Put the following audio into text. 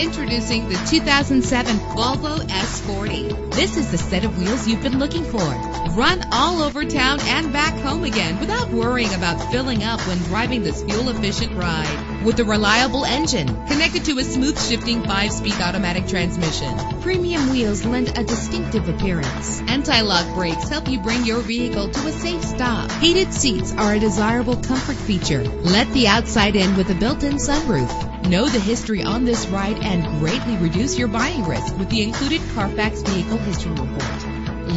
Introducing the 2007 Volvo S40. This is the set of wheels you've been looking for. Run all over town and back home again without worrying about filling up when driving this fuel-efficient ride. With a reliable engine connected to a smooth shifting five-speed automatic transmission. Premium wheels lend a distinctive appearance. Anti-lock brakes help you bring your vehicle to a safe stop. Heated seats are a desirable comfort feature. Let the outside in with a built-in sunroof. Know the history on this ride and greatly reduce your buying risk with the included Carfax Vehicle History Report.